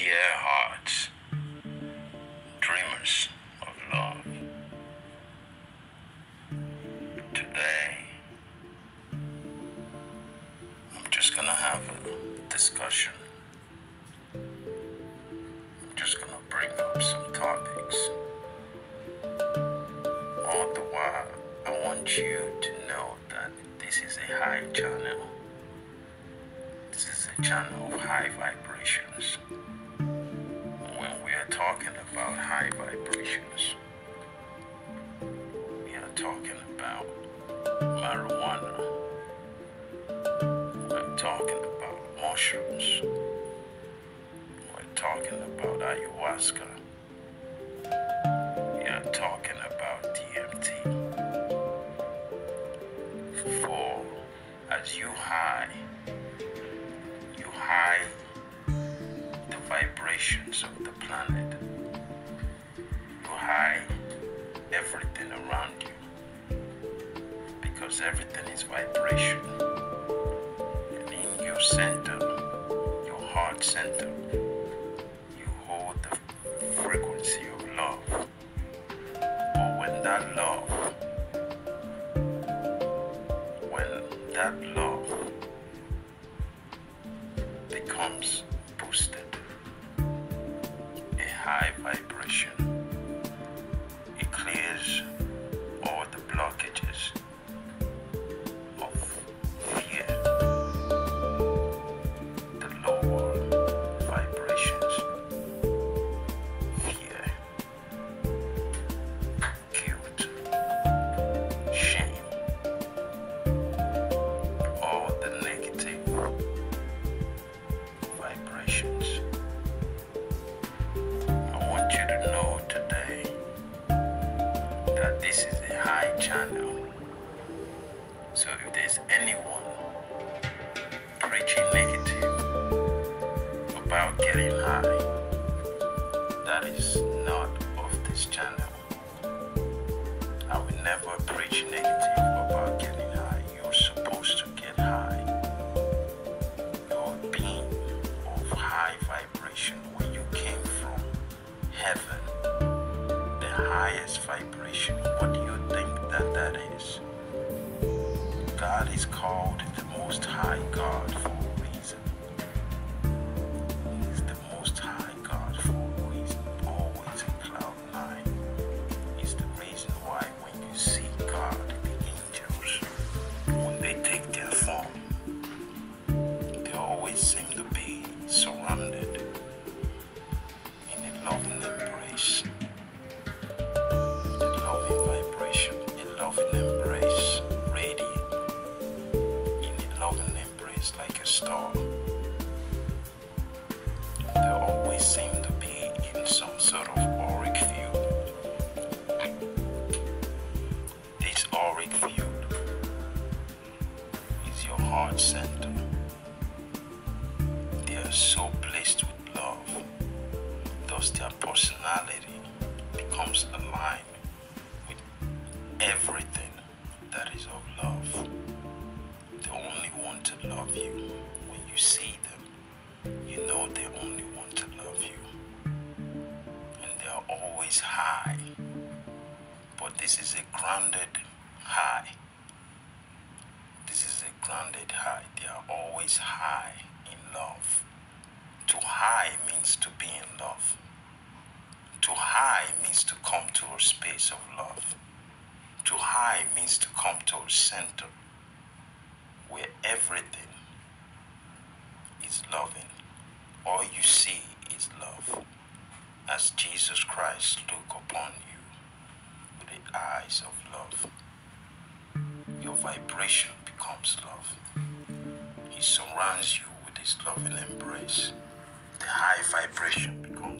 Dear hearts, dreamers of love, today I'm just gonna have a discussion. I'm just gonna bring up some topics. All the while, I want you to know that this is a high channel. This is a channel of high vibrations. Talking about high vibrations, we are talking about marijuana. We're talking about mushrooms. We're talking about ayahuasca. We are talking about DMT. For as you high, you high of the planet. You hide everything around you. Because everything is vibration. And in your center, your heart center, you hold the frequency of love. But when that love, when that love becomes vibration, this channel. I will never preach negative about getting high. You're supposed to get high. Your being of high vibration where you came from, heaven, the highest vibration. What do you think that that is? God is called the Most High God They always seem to be in some sort of auric field. This auric field is your heart center. They are so blessed with love. Thus, their personality becomes aligned with everything that is of love. They only want to love you But this is a grounded high. This is a grounded high. They are always high in love. To high means to be in love. To high means to come to a space of love. To high means to come to a center where everything is loving. All you see is love. As Jesus Christ look upon you eyes of love, your vibration becomes love. He surrounds you with his loving embrace. The high vibration becomes